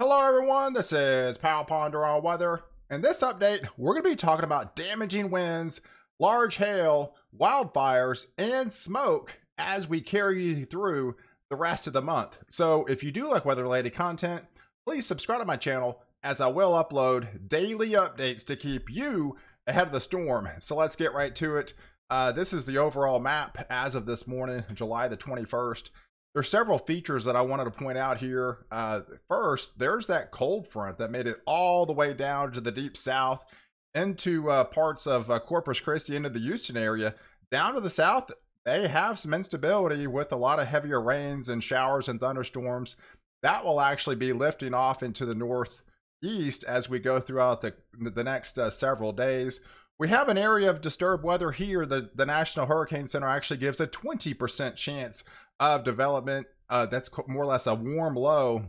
Hello everyone, this is POW Ponder on Weather. In this update, we're going to be talking about damaging winds, large hail, wildfires, and smoke as we carry you through the rest of the month. So if you do like weather-related content, please subscribe to my channel as I will upload daily updates to keep you ahead of the storm. So let's get right to it. Uh, this is the overall map as of this morning, July the 21st. There's several features that I wanted to point out here. Uh, first, there's that cold front that made it all the way down to the deep south into uh, parts of uh, Corpus Christi into the Houston area. Down to the south, they have some instability with a lot of heavier rains and showers and thunderstorms. That will actually be lifting off into the northeast as we go throughout the, the next uh, several days. We have an area of disturbed weather here. The, the National Hurricane Center actually gives a 20% chance of development. Uh, that's more or less a warm low.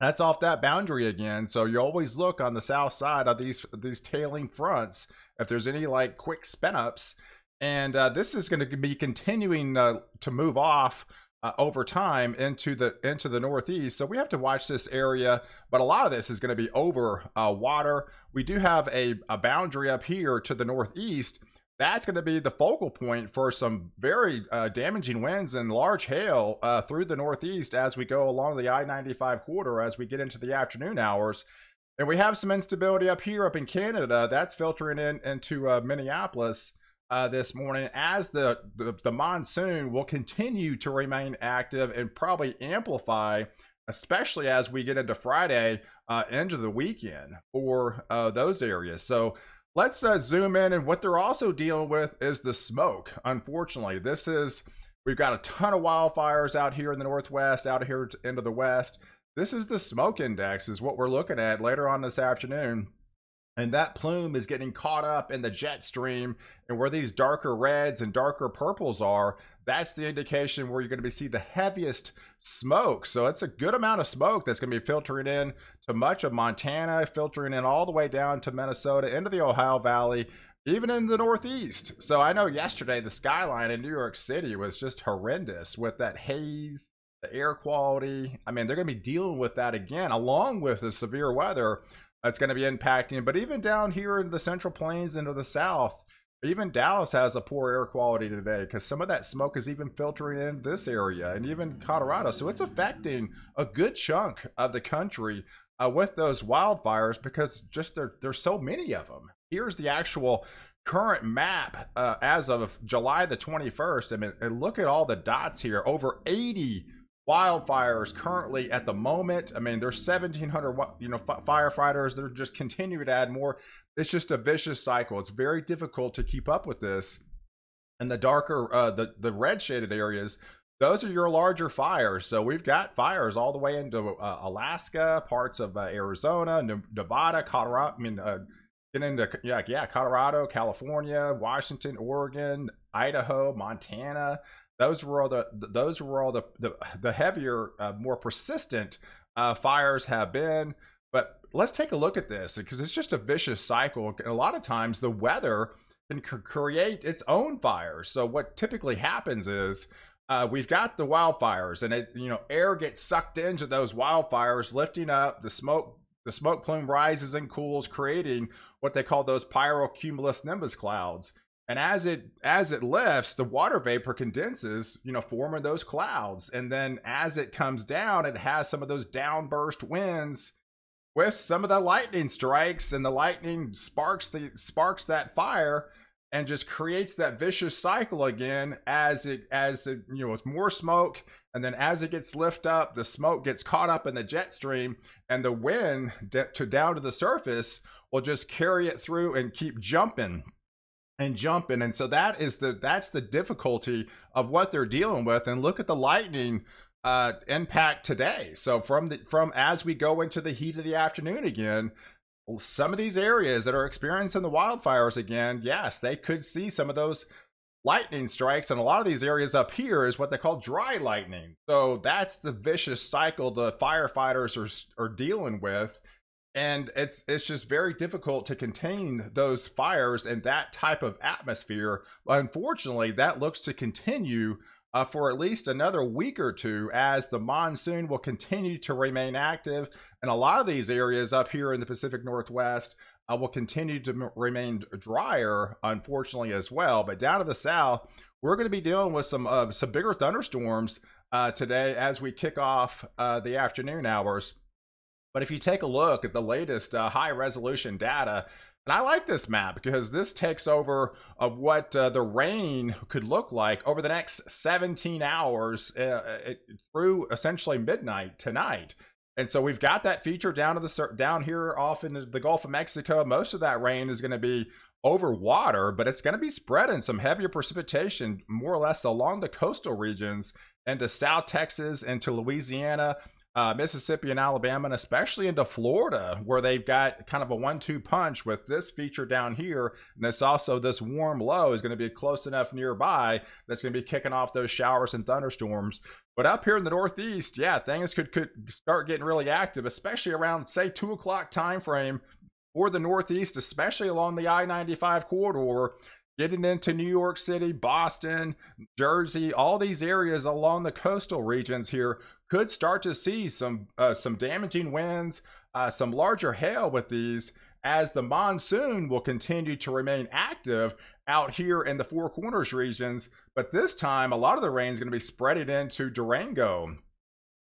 That's off that boundary again. So you always look on the south side of these these tailing fronts if there's any like quick spin ups. And uh, this is going to be continuing uh, to move off uh, over time into the into the northeast. So we have to watch this area, but a lot of this is going to be over uh, water. We do have a, a boundary up here to the northeast that's going to be the focal point for some very uh, damaging winds and large hail uh, through the Northeast as we go along the I 95 corridor as we get into the afternoon hours. And we have some instability up here, up in Canada. That's filtering in into uh, Minneapolis uh, this morning as the, the, the monsoon will continue to remain active and probably amplify, especially as we get into Friday uh, into the weekend for uh, those areas. So Let's uh, zoom in, and what they're also dealing with is the smoke. Unfortunately, this is we've got a ton of wildfires out here in the northwest, out here into the west. This is the smoke index, is what we're looking at later on this afternoon. And that plume is getting caught up in the jet stream, and where these darker reds and darker purples are, that's the indication where you're going to be see the heaviest smoke. So it's a good amount of smoke that's going to be filtering in to much of Montana, filtering in all the way down to Minnesota, into the Ohio Valley, even in the Northeast. So I know yesterday the skyline in New York City was just horrendous with that haze, the air quality. I mean, they're going to be dealing with that again, along with the severe weather that's going to be impacting. But even down here in the Central Plains into the South, even Dallas has a poor air quality today because some of that smoke is even filtering in this area and even Colorado. So it's affecting a good chunk of the country uh, with those wildfires because just there, there's so many of them. Here's the actual current map uh, as of July the 21st. I mean, and look at all the dots here. Over 80 wildfires currently at the moment. I mean, there's 1,700 you know firefighters. They're just continuing to add more. It's just a vicious cycle. It's very difficult to keep up with this. And the darker, uh, the the red shaded areas, those are your larger fires. So we've got fires all the way into uh, Alaska, parts of uh, Arizona, Nevada, Colorado. I mean, uh, get into yeah, yeah, Colorado, California, Washington, Oregon, Idaho, Montana. Those were all the those were all the the, the heavier, uh, more persistent uh, fires have been. But let's take a look at this because it's just a vicious cycle. And A lot of times the weather can create its own fires. So what typically happens is uh, we've got the wildfires, and it you know air gets sucked into those wildfires, lifting up the smoke. The smoke plume rises and cools, creating what they call those pyrocumulus nimbus clouds. And as it as it lifts, the water vapor condenses, you know, forming those clouds. And then as it comes down, it has some of those downburst winds with some of the lightning strikes and the lightning sparks the sparks that fire and just creates that vicious cycle again as it as it you know with more smoke and then as it gets lift up the smoke gets caught up in the jet stream and the wind to down to the surface will just carry it through and keep jumping and jumping and so that is the that's the difficulty of what they're dealing with and look at the lightning uh, impact today. So from the from as we go into the heat of the afternoon again, some of these areas that are experiencing the wildfires again, yes, they could see some of those lightning strikes and a lot of these areas up here is what they call dry lightning. So that's the vicious cycle the firefighters are, are dealing with and it's it's just very difficult to contain those fires in that type of atmosphere. Unfortunately that looks to continue uh, for at least another week or two as the monsoon will continue to remain active. And a lot of these areas up here in the Pacific Northwest uh, will continue to m- remain drier, unfortunately, as well. But down to the south, we're going to be dealing with some uh, some bigger thunderstorms uh, today as we kick off uh, the afternoon hours. But if you take a look at the latest uh, high resolution data, and I like this map because this takes over of what uh, the rain could look like over the next 17 hours uh, it, through essentially midnight tonight. And so we've got that feature down to the down here off in the Gulf of Mexico. Most of that rain is going to be over water, but it's going to be spreading some heavier precipitation more or less along the coastal regions into South Texas, into Louisiana, uh, Mississippi and Alabama, and especially into Florida, where they've got kind of a one-two punch with this feature down here, and this also this warm low is going to be close enough nearby that's going to be kicking off those showers and thunderstorms. But up here in the Northeast, yeah, things could could start getting really active, especially around say two o'clock time frame for the Northeast, especially along the I-95 corridor getting into New York City, Boston, Jersey, all these areas along the coastal regions here could start to see some uh, some damaging winds, uh, some larger hail with these as the monsoon will continue to remain active out here in the Four Corners regions. But this time, a lot of the rain is going to be spreading into Durango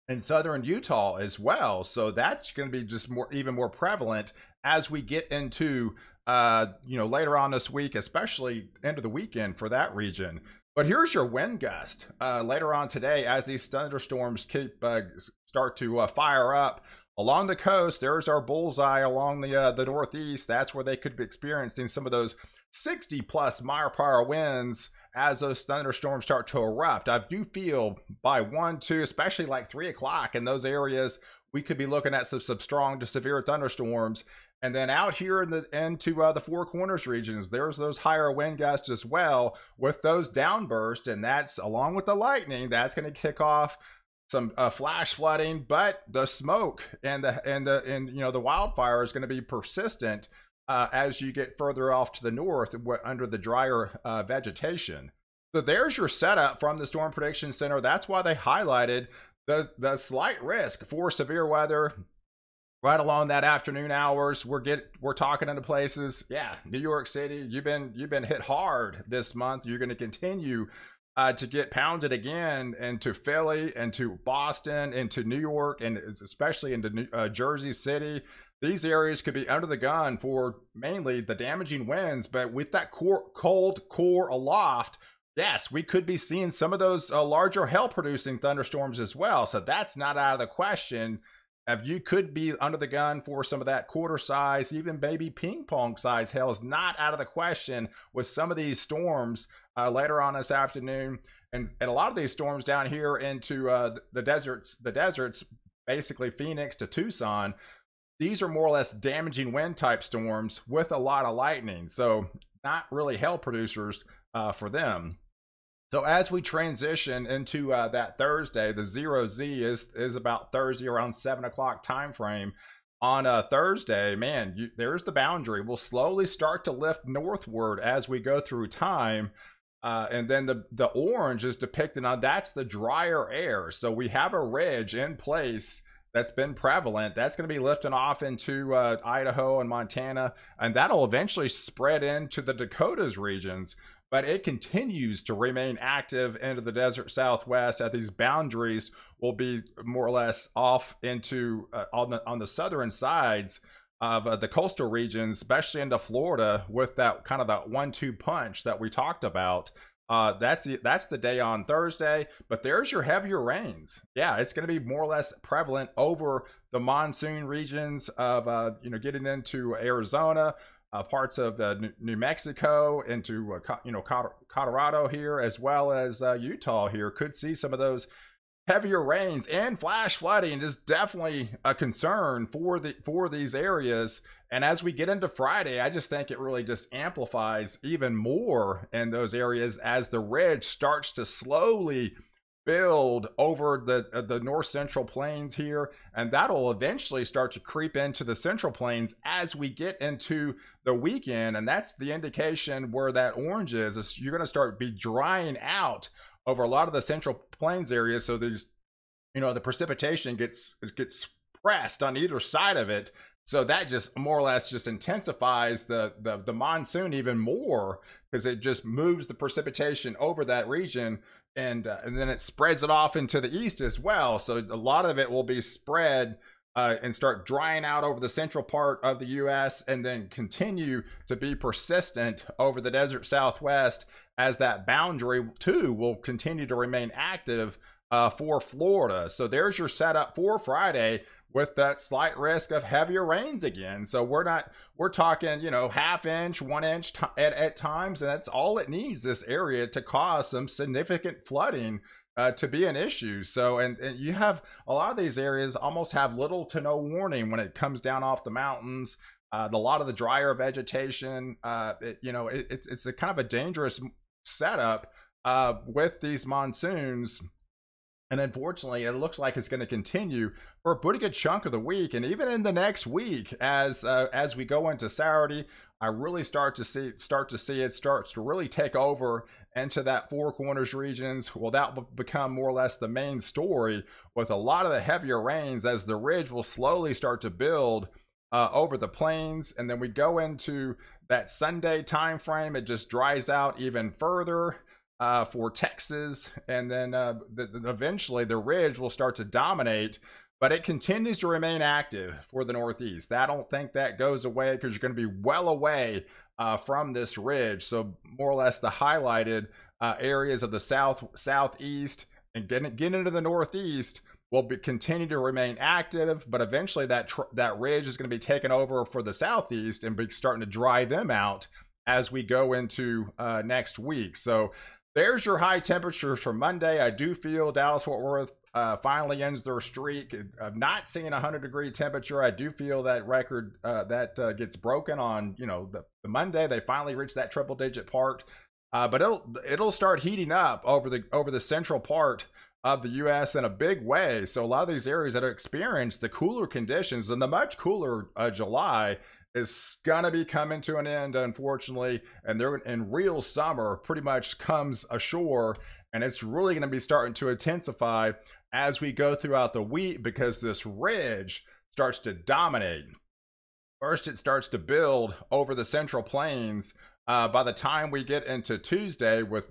and southern Utah as well. So that's going to be just more, even more prevalent as we get into, uh, you know, later on this week, especially into the weekend for that region. But here's your wind gust uh, later on today as these thunderstorms keep uh, start to uh, fire up along the coast. There's our bullseye along the uh, the northeast. That's where they could be experiencing some of those 60 plus mile per hour winds as those thunderstorms start to erupt. I do feel by one, two, especially like three o'clock in those areas, we could be looking at some, some strong to severe thunderstorms and then out here in the into uh, the Four Corners regions, there's those higher wind gusts as well with those downbursts, and that's along with the lightning. That's going to kick off some uh, flash flooding, but the smoke and the and the and you know the wildfire is going to be persistent uh, as you get further off to the north under the drier uh, vegetation. So there's your setup from the Storm Prediction Center. That's why they highlighted the the slight risk for severe weather right along that afternoon hours we're get we're talking into places. Yeah new york city you've been you've been hit hard this month. You're going to continue uh, to get pounded again into philly into boston into new york and especially into new, uh, jersey city. These areas could be under the gun for mainly the damaging winds but with that core, cold core aloft Yes, we could be seeing some of those uh, larger hail producing thunderstorms as well. So that's not out of the question if you could be under the gun for some of that quarter size, even baby ping pong size hail is not out of the question with some of these storms uh, later on this afternoon. And, and a lot of these storms down here into uh, the deserts, the deserts, basically Phoenix to Tucson, these are more or less damaging wind type storms with a lot of lightning. So not really hail producers uh, for them. So as we transition into uh, that Thursday, the zero Z is is about Thursday around seven o'clock time frame. On a Thursday, man, you, there's the boundary. We'll slowly start to lift northward as we go through time. Uh, and then the, the orange is depicted on that's the drier air. So we have a ridge in place that's been prevalent. That's going to be lifting off into uh, Idaho and Montana, and that'll eventually spread into the Dakotas regions but it continues to remain active into the desert southwest at these boundaries will be more or less off into uh, on the on the southern sides of uh, the coastal regions especially into florida with that kind of that one-two punch that we talked about uh, that's that's the day on Thursday, but there's your heavier rains. Yeah, it's going to be more or less prevalent over the monsoon regions of uh, you know getting into Arizona, uh, parts of uh, New Mexico into uh, you know Colorado here as well as uh, Utah here. Could see some of those heavier rains and flash flooding is definitely a concern for the for these areas. And as we get into Friday I just think it really just amplifies even more in those areas as the ridge starts to slowly build over the uh, the north central plains here and that'll eventually start to creep into the central plains as we get into the weekend and that's the indication where that orange is, is you're going to start be drying out over a lot of the central plains areas. So there's, you know, the precipitation gets gets pressed on either side of it. So that just more or less just intensifies the the, the monsoon even more because it just moves the precipitation over that region and uh, and then it spreads it off into the east as well. So a lot of it will be spread uh, and start drying out over the central part of the U.S. and then continue to be persistent over the desert Southwest as that boundary too will continue to remain active uh, for Florida. So there's your setup for Friday with that slight risk of heavier rains again. So we're not we're talking you know half inch, one inch t- at at times, and that's all it needs this area to cause some significant flooding uh, to be an issue. So, and, and, you have a lot of these areas almost have little to no warning when it comes down off the mountains. Uh, the, a lot of the drier vegetation, uh, it, you know, it, it's it's a kind of a dangerous setup uh, with these monsoons. And unfortunately, it looks like it's going to continue for a pretty good chunk of the week, and even in the next week, as uh, as we go into Saturday, I really start to see start to see it starts to really take over into that four corners regions. Well, that will become more or less the main story with a lot of the heavier rains as the ridge will slowly start to build uh, over the plains. And then we go into that Sunday time frame. It just dries out even further. Uh, for Texas, and then uh, the, the, eventually the ridge will start to dominate but it continues to remain active for the Northeast. I don't think that goes away because you're going to be well away uh, from this ridge. So more or less the highlighted uh, areas of the south southeast and getting get into the northeast will be, continue to remain active, but eventually that tr- that ridge is going to be taken over for the southeast and be starting to dry them out as we go into uh, next week. So there's your high temperatures for Monday. I do feel Dallas Fort Worth uh, finally ends their streak of not seeing a 100 degree temperature. I do feel that record uh, that uh, gets broken on you know the, the Monday. They finally reach that triple digit part, uh, but it'll it'll start heating up over the over the central part of the U.S. in a big way. So a lot of these areas that experience the cooler conditions and the much cooler uh, July is gonna be coming to an end, unfortunately, and they're in real summer pretty much comes ashore and it's really to be starting to intensify as we go throughout the week because this ridge starts to dominate. First, it starts to build over the central plains. Uh, by the time we get into Tuesday with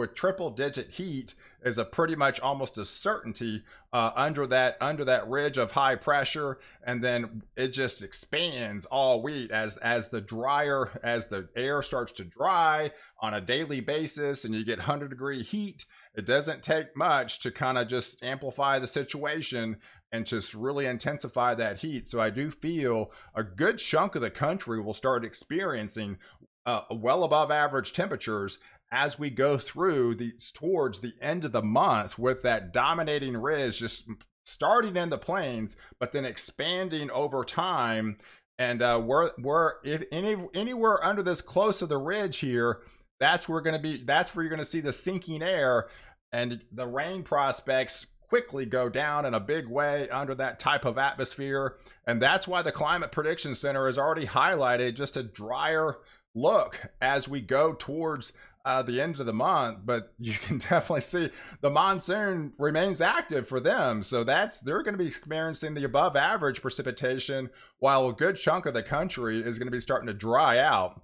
with triple digit heat is a pretty much almost a certainty uh, under that under that ridge of high pressure. And then it just expands all week as as the drier as the air starts to dry on a daily basis and you get 100 degree heat it doesn't take much to kind of just amplify the situation and just really intensify that heat. So i do feel a good chunk of the country will start experiencing uh, well above average temperatures as we go through the towards the end of the month with that dominating ridge just starting in the plains but then expanding over time. And uh, we're we're if any anywhere under this close to the ridge here that's where going to be that's where you're going to see the sinking air and the rain prospects quickly go down in a big way under that type of atmosphere. And that's why the climate prediction center has already highlighted just a drier look as we go towards uh, the end of the month, but you can definitely see the monsoon remains active for them. So that's they're going to be experiencing the above average precipitation, while a good chunk of the country is going to be starting to dry out.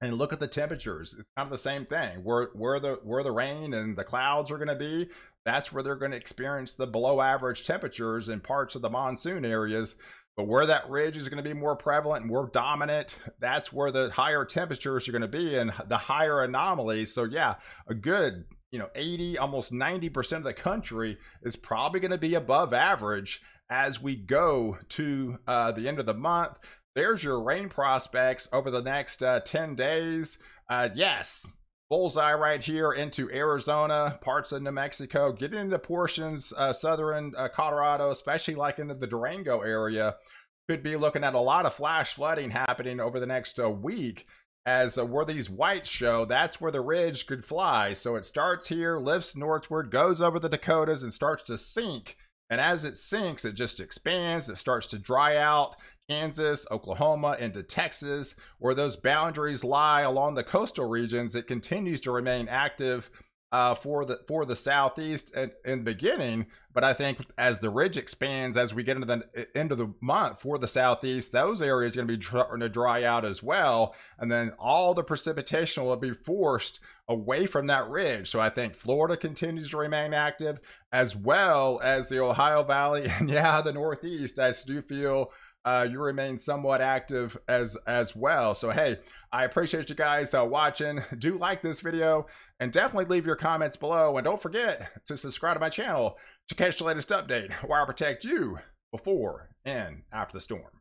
And look at the temperatures; it's kind of the same thing. Where where the where the rain and the clouds are going to be, that's where they're going to experience the below average temperatures in parts of the monsoon areas. But where that ridge is going to be more prevalent and more dominant, that's where the higher temperatures are going to be and the higher anomalies. So yeah, a good, you know, 80, almost 90% of the country is probably going to be above average as we go to uh, the end of the month. There's your rain prospects over the next uh, 10 days. Uh, yes, bullseye right here into Arizona, parts of New Mexico, getting into portions uh, southern uh, Colorado, especially like into the Durango area. Could be looking at a lot of flash flooding happening over the next uh, week. As uh, where these whites show, that's where the ridge could fly. So it starts here, lifts northward, goes over the Dakotas, and starts to sink. And as it sinks, it just expands, it starts to dry out, Kansas, Oklahoma, into Texas, where those boundaries lie along the coastal regions, it continues to remain active uh, for the for the southeast in, in the beginning, but I think as the ridge expands, as we get into the end of the month for the southeast, those areas are going to be starting to dry out as well, and then all the precipitation will be forced away from that ridge. So I think Florida continues to remain active, as well as the Ohio Valley, and yeah, the Northeast. I do feel uh, you remain somewhat active as as well. So hey, I appreciate you guys uh, watching. Do like this video and definitely leave your comments below. And don't forget to subscribe to my channel to catch the latest update where I protect you before and after the storm.